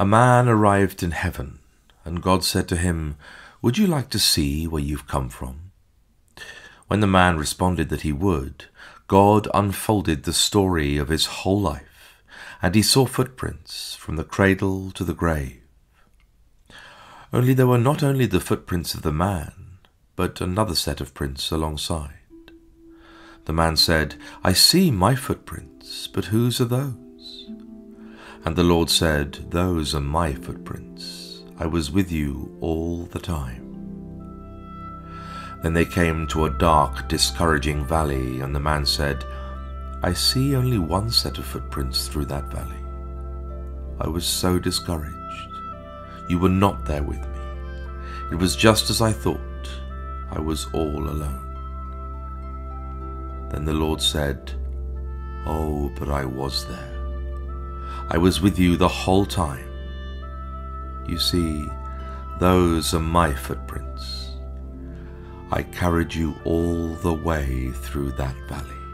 A man arrived in heaven, and God said to him, Would you like to see where you've come from? When the man responded that he would, God unfolded the story of his whole life, and he saw footprints from the cradle to the grave. Only there were not only the footprints of the man, but another set of prints alongside. The man said, I see my footprints, but whose are those? And the Lord said, Those are my footprints. I was with you all the time. Then they came to a dark, discouraging valley, and the man said, I see only one set of footprints through that valley. I was so discouraged. You were not there with me. It was just as I thought. I was all alone. Then the Lord said, Oh, but I was there. I was with you the whole time. You see, those are my footprints. I carried you all the way through that valley.